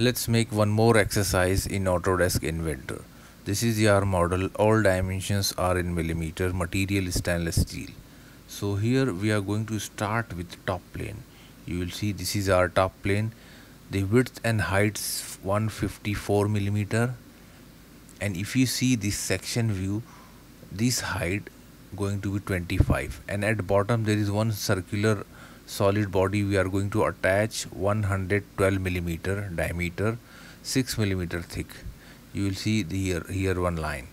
Let's make one more exercise in Autodesk Inventor. This is your model. All dimensions are in millimeter. Material is stainless steel. So here we are going to start with top plane. You will see this is our top plane. The width and height is 154 millimeter. And if you see this section view, this height going to be 25 and at bottom there is one circular solid body we are going to attach 112 millimeter diameter 6 millimeter thick. You will see the here here one line.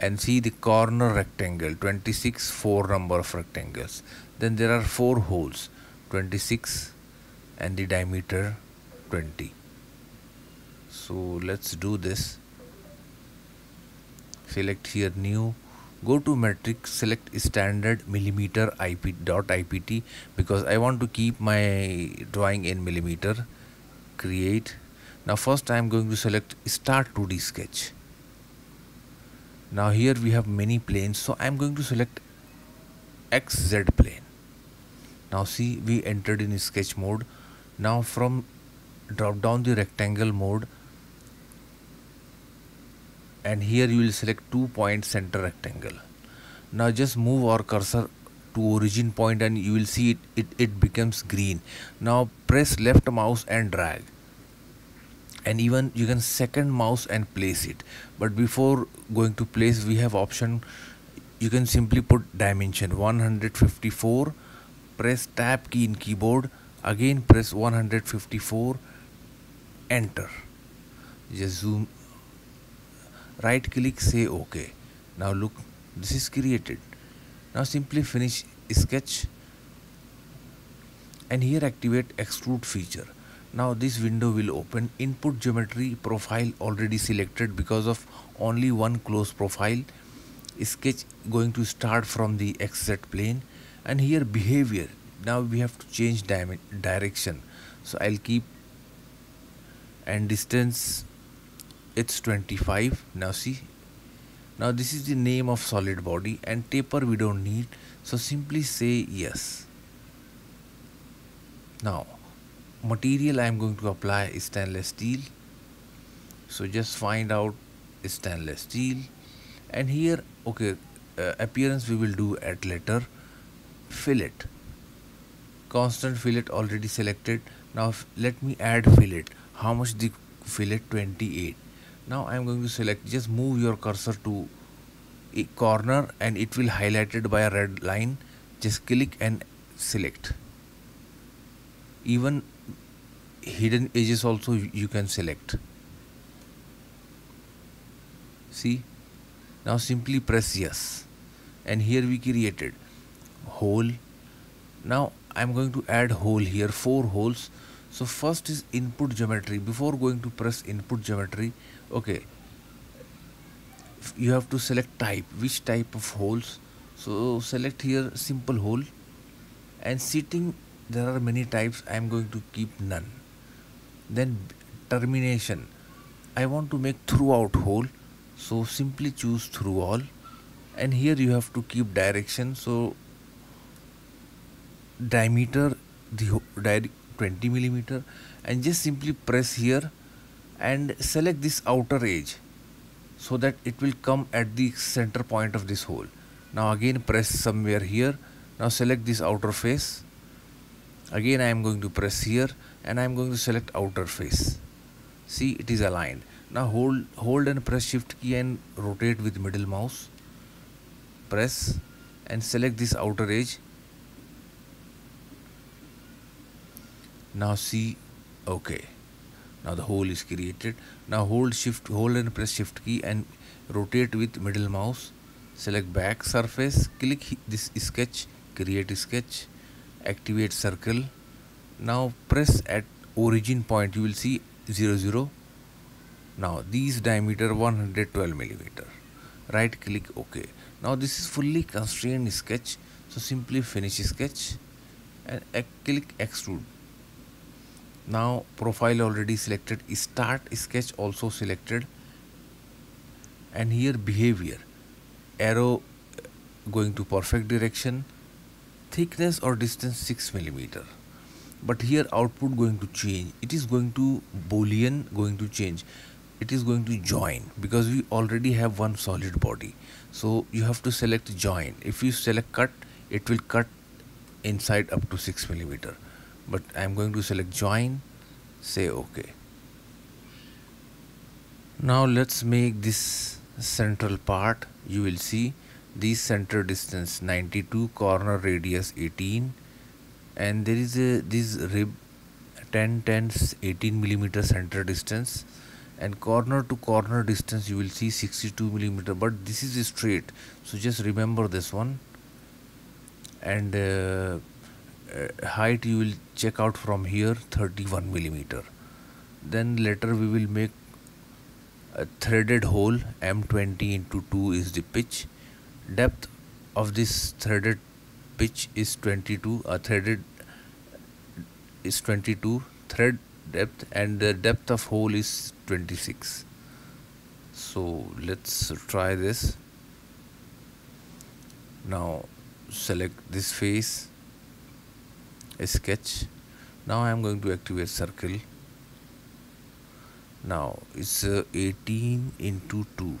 And see the corner rectangle 26 four number of rectangles. Then there are four holes 26 and the diameter 20 so let's do this. Select here new go to metric select standard millimeter ip dot ipt because i want to keep my drawing in millimeter create. Now first i am going to select start 2d sketch. Now here we have many planes so i am going to select xz plane. Now see we entered in sketch mode. Now from drop down the rectangle mode and here you will select two point center rectangle. Now just move our cursor to origin point and you will see it, it it becomes green. Now press left mouse and drag. And even you can second mouse and place it. But before going to place we have option. You can simply put dimension 154 press tab key in keyboard again press 154 enter. Just zoom right click say ok now look this is created. Now simply finish sketch and here activate extrude feature. Now this window will open. Input geometry profile already selected because of only one close profile. Sketch going to start from the xz plane. And here behavior. Now we have to change direction. So I'll keep and distance it's 25 now see. Now this is the name of solid body and taper we don't need. So simply say yes. Now material I am going to apply is stainless steel. So just find out stainless steel. And here okay uh, appearance we will do at later. Fillet. Constant fillet already selected. Now let me add fillet. How much the fillet? 28 now I am going to select just move your cursor to a corner and it will highlighted by a red line. Just click and select. Even hidden edges also you can select. See? Now simply press yes. And here we created hole. Now I'm going to add hole here four holes. So first is input geometry. Before going to press input geometry okay. You have to select type. Which type of holes? So select here simple hole. And seating there are many types. I am going to keep none. Then termination. I want to make throughout hole. So simply choose through all. And here you have to keep direction. So diameter the 20 millimeter. And just simply press here and select this outer edge so that it will come at the center point of this hole. Now again press somewhere here. Now select this outer face. Again I am going to press here and I am going to select outer face. See it is aligned. Now hold hold and press shift key and rotate with middle mouse. Press and select this outer edge. Now see okay now the hole is created. Now hold shift hold and press shift key and rotate with middle mouse. Select back surface. Click this sketch create sketch. Activate circle. Now press at origin point. You will see 0 0 now these diameter 112 millimeter. Right click ok. Now this is fully constrained sketch. So simply finish sketch and click extrude now profile already selected. Start sketch also selected. And here behavior. Arrow uh, going to perfect direction. Thickness or distance 6 millimeter. But here output going to change. It is going to boolean going to change. It is going to join because we already have one solid body. So you have to select join. If you select cut it will cut inside up to 6 millimeter but I'm going to select join say ok now let's make this central part. You will see this center distance 92 corner radius 18 and there is a this rib 10 10 18 millimeter center distance. And corner to corner distance you will see 62 millimeter. But this is straight. So just remember this one. And uh, uh, height you will check out from here 31 millimeter. Then later we will make a threaded hole m20 into 2 is the pitch. Depth of this threaded pitch is 22 a threaded is 22 thread depth and the depth of hole is 26 so let's try this. Now select this face sketch. Now I am going to activate circle. Now it's uh, 18 into 2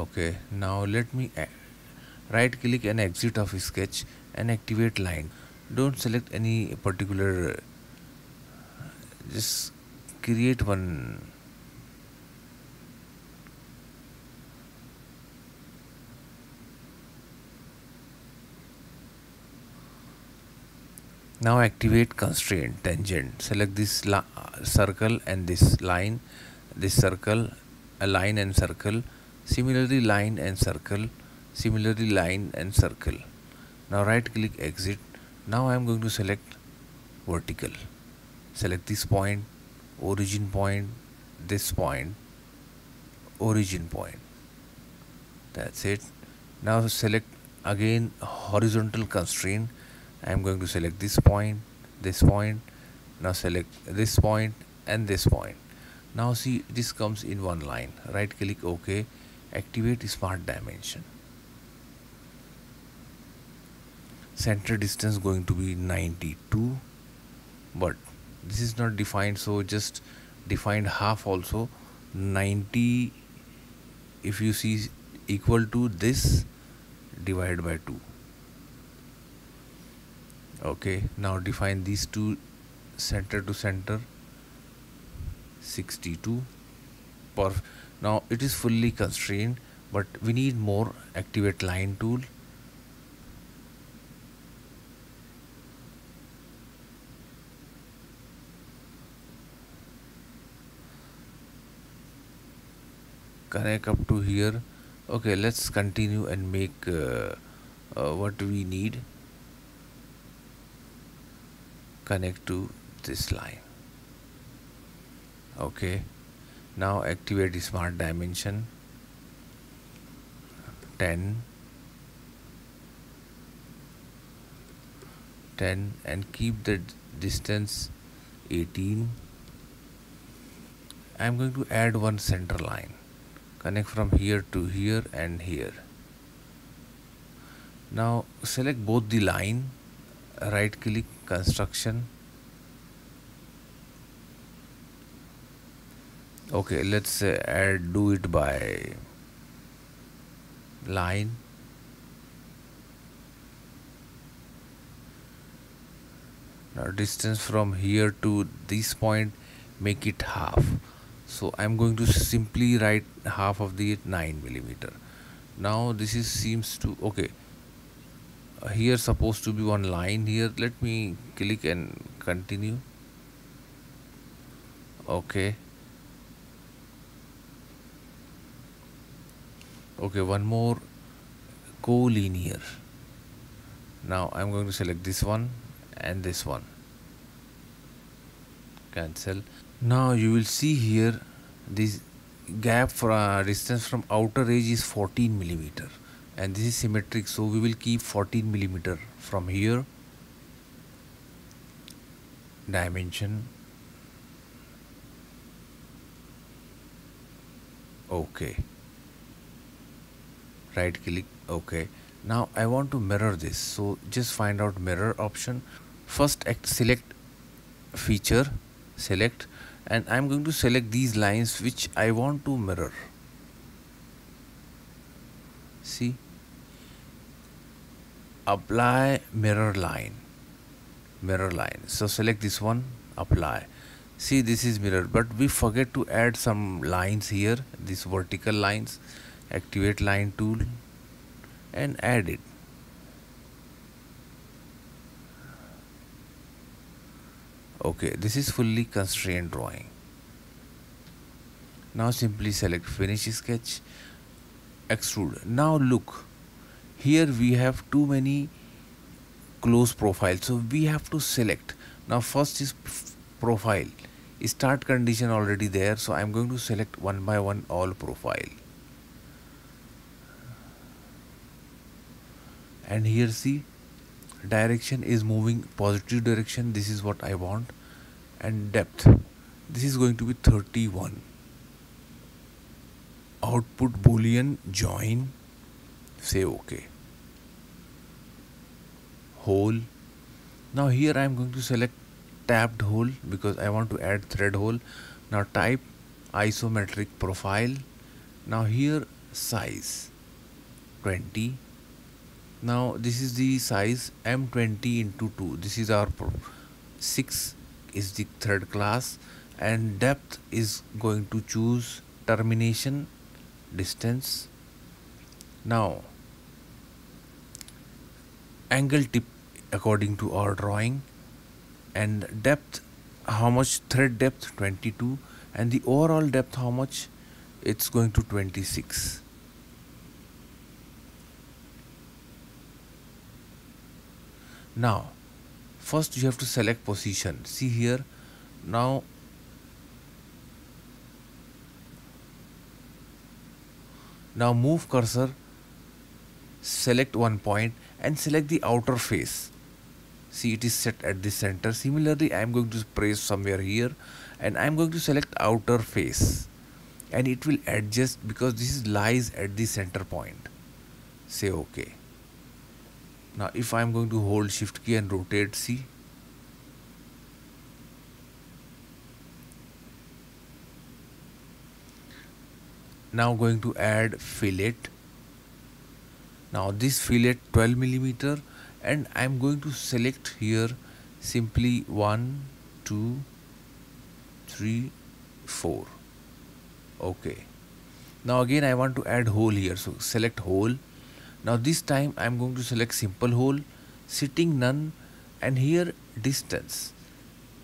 okay now let me right click and exit of sketch and activate line. Don't select any particular just create one now activate constraint tangent. Select this circle and this line this circle a line and circle. Similarly line and circle. Similarly line and circle. Now right click exit. Now I am going to select vertical. Select this point origin point this point origin point. That's it. Now select again horizontal constraint I am going to select this point this point now select this point and this point. Now see this comes in one line. Right click ok activate smart dimension. Center distance going to be 92 but this is not defined so just defined half also. 90 if you see equal to this divided by 2 okay now define these two center to center. 62 per now it is fully constrained but we need more activate line tool. Connect up to here. Okay let's continue and make uh, uh, what we need connect to this line. Okay? Now activate smart dimension. 10 10 and keep the distance 18 I'm going to add one center line. Connect from here to here and here. Now select both the line. Right click construction. Okay let's uh, add do it by line. Now distance from here to this point make it half. So I'm going to simply write half of the 9 millimeter. Now this is seems to okay here supposed to be one line here. Let me click and continue. Okay. Okay one more. Collinear. Now I'm going to select this one and this one. Cancel. Now you will see here this gap for uh, distance from outer edge is 14 millimeter and this is symmetric so we will keep 14 millimeter from here. Dimension. Okay. Right click okay. Now I want to mirror this so just find out mirror option. First act select feature select and I'm going to select these lines which I want to mirror see apply mirror line. Mirror line. So select this one apply. See this is mirror but we forget to add some lines here these vertical lines. Activate line tool and add it. Okay this is fully constrained drawing. Now simply select finish sketch extrude. Now look here we have too many close profiles so we have to select. Now first is profile. Start condition already there so I'm going to select one by one all profile. And here see direction is moving positive direction this is what I want. And depth this is going to be 31 output boolean join say ok hole now here I am going to select tapped hole because I want to add thread hole now type ISO metric profile. Now here size 20 now this is the size m20 into 2 this is our 6 is the third class and depth is going to choose termination distance. Now angle tip according to our drawing and depth how much thread depth? 22 and the overall depth how much? It's going to 26 now first you have to select position. See here now now move cursor select one point and select the outer face. See it is set at the center. Similarly I am going to press somewhere here and I am going to select outer face. And it will adjust because this lies at the center point. Say ok now if I am going to hold shift key and rotate see now going to add fillet. Now this fillet 12 millimeter and I'm going to select here simply 1 2 3 4 okay. Now again I want to add hole here. So select hole now this time I'm going to select simple hole sitting none and here distance.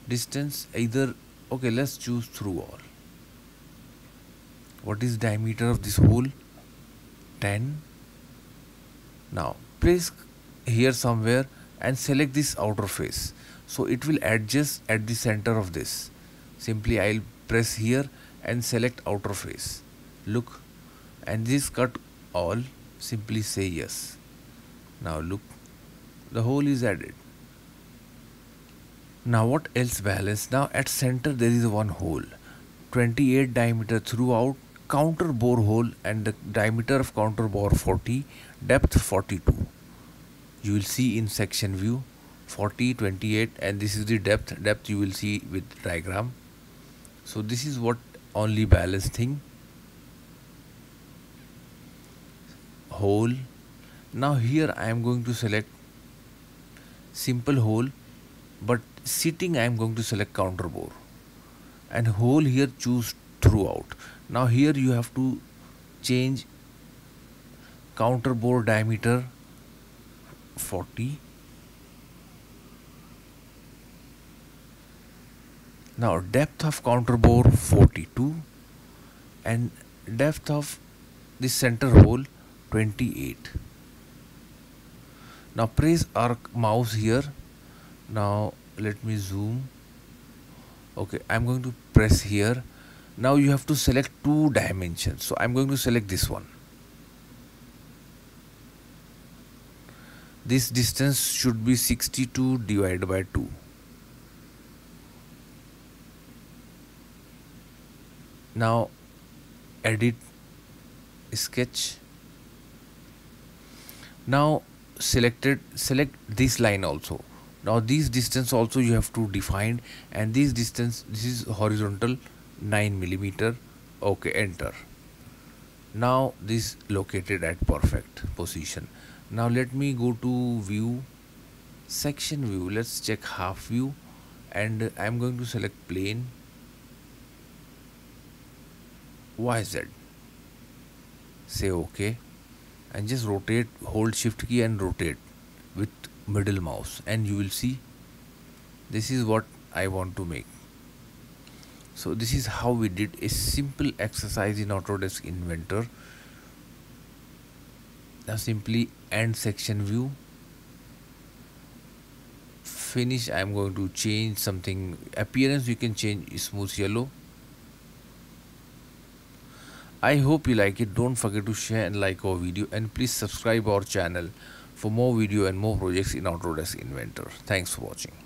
Distance either okay let's choose through all what is diameter of this hole 10 now place here somewhere and select this outer face. So it will adjust at the center of this. Simply I'll press here and select outer face. Look. And this cut all. Simply say yes. Now look. The hole is added. Now what else balance? Now at center there is one hole. 28 diameter throughout counter bore hole and the diameter of counter bore 40 depth 42 you will see in section view 40 28 and this is the depth depth you will see with diagram. So this is what only balance thing. Hole. Now here I am going to select simple hole but sitting I am going to select counter bore. And hole here choose throughout now here you have to change counter bore diameter 40 now depth of counter bore 42 and depth of the center hole 28 now press our mouse here. Now let me zoom. Okay I'm going to press here now you have to select two dimensions. So I'm going to select this one. This distance should be 62 divided by 2 now edit sketch. Now selected select this line also. Now this distance also you have to define and this distance this is horizontal 9 millimeter. Okay enter. Now this located at perfect position. Now let me go to view section view. Let's check half view. And I'm going to select plane. YZ say ok and just rotate hold shift key and rotate with middle mouse. And you will see this is what I want to make so this is how we did a simple exercise in Autodesk Inventor. Now simply end section view. Finish I'm going to change something. Appearance you can change smooth yellow. I hope you like it. Don't forget to share and like our video and please subscribe our channel for more video and more projects in Autodesk Inventor. Thanks for watching